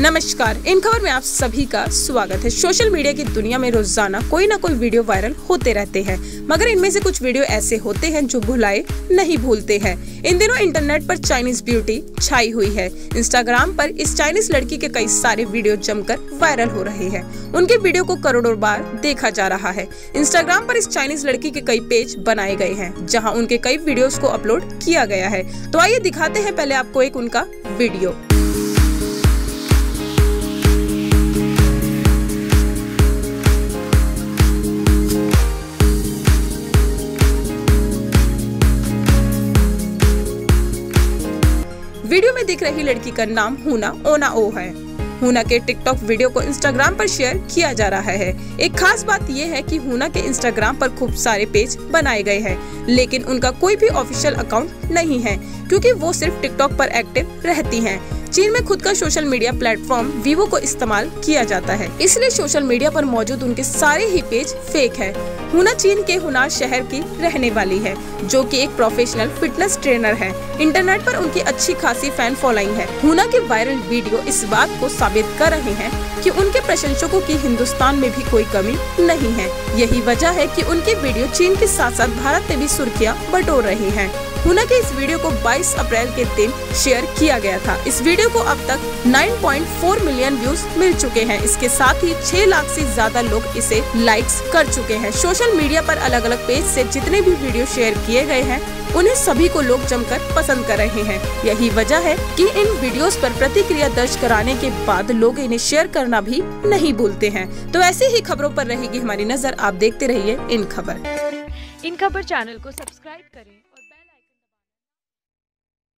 नमस्कार। इन खबर में आप सभी का स्वागत है। सोशल मीडिया की दुनिया में रोज़ाना कोई ना कोई वीडियो वायरल होते रहते हैं। मगर इनमें से कुछ वीडियो ऐसे होते हैं जो भुलाए नहीं भूलते हैं। इन दिनों इंटरनेट पर चाइनीज़ ब्यूटी छाई हुई है। इंस्टाग्राम पर इस चाइनीज़ लड़की के कई सारे वीडियो जमकर वायरल हो रहे हैं। उनके वीडियो को करोड़ों बार देखा जा रहा है। इंस्टाग्राम पर इस चाइनीज़ लड़की के कई पेज बनाए गए हैं, जहाँ उनके कई वीडियो को अपलोड किया गया है। तो आइए दिखाते हैं पहले आपको एक उनका वीडियो। वीडियो में दिख रही लड़की का नाम हुना ओना ओ है हुना के टिकटॉक वीडियो को इंस्टाग्राम पर शेयर किया जा रहा है एक खास बात यह है कि हुना के इंस्टाग्राम पर खूब सारे पेज बनाए गए हैं, लेकिन उनका कोई भी ऑफिशियल अकाउंट नहीं है, क्योंकि वो सिर्फ़ टिकटॉक पर एक्टिव रहती हैं। चीन में खुद का सोशल मीडिया प्लेटफॉर्म वीवो को इस्तेमाल किया जाता है। इसलिए सोशल मीडिया पर मौजूद उनके सारे ही पेज फेक है। हुना चीन के हुनार शहर की रहने वाली है, जो कि एक प्रोफेशनल फिटनेस ट्रेनर है। इंटरनेट पर उनकी अच्छी खासी फ़ैन फॉलोइंग है। हुना के वायरल वीडियो इस बात को साबित कर रहे हैं कि उनके प्रशंसकों की हिंदुस्तान में भी कोई कमी नहीं है। यही वजह है कि उनकी वीडियो चीन के साथ साथ भारत में भी सुर्खियाँ बटोर रही हैं। हुना के इस वीडियो को 22 अप्रैल के दिन शेयर किया गया था। इस वीडियो को अब तक 9.4 मिलियन व्यूज़ मिल चुके हैं। इसके साथ ही 6 लाख से ज़्यादा लोग इसे लाइक्स कर चुके हैं। सोशल मीडिया पर अलग अलग पेज से जितने भी वीडियो शेयर किए गए हैं, उन्हें सभी को लोग जमकर पसंद कर रहे हैं। यही वजह है कि इन वीडियोस पर प्रतिक्रिया दर्ज कराने के बाद लोग इन्हें शेयर करना भी नहीं भूलते हैं। तो ऐसी ही खबरों पर रहेगी हमारी नज़र। आप देखते रहिए इन खबर। इन खबर चैनल को सब्सक्राइब करें।